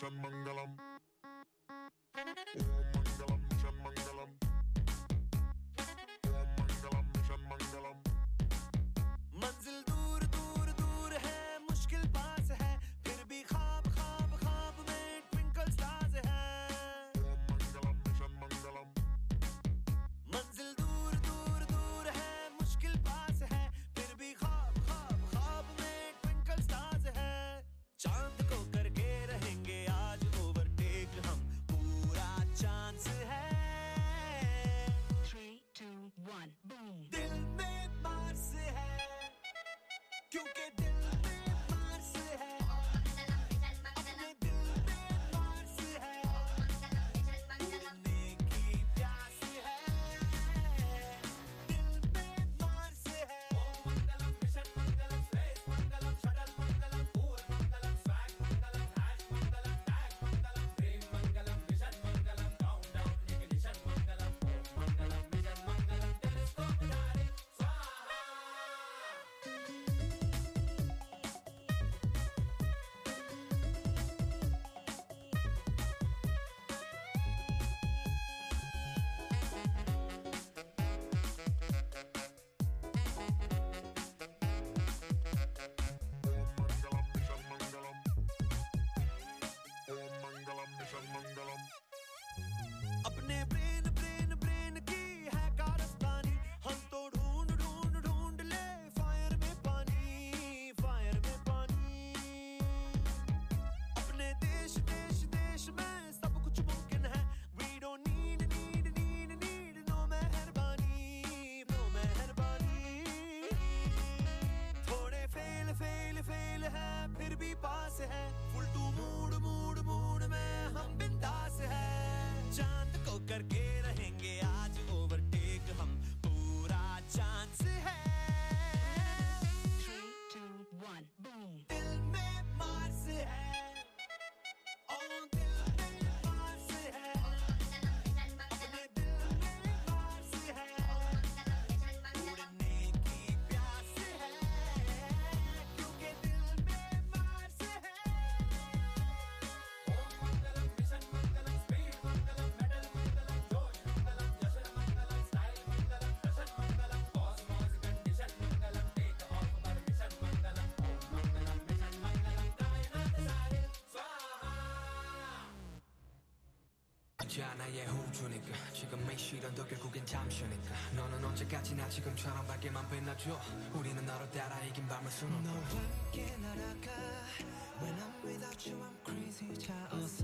Shanmangalam. दिल में बार से है siempre 쉽지 않아 얘 호주니까. 지금 이 시련도 결국엔 잠시니까. 너는 언제까지나 지금처럼 밝게만 빛나줘. 우리는 너로 따라 이긴 밤을 수놓고. 너와 함께 날아가. When I'm without you I'm crazy. 자 어서.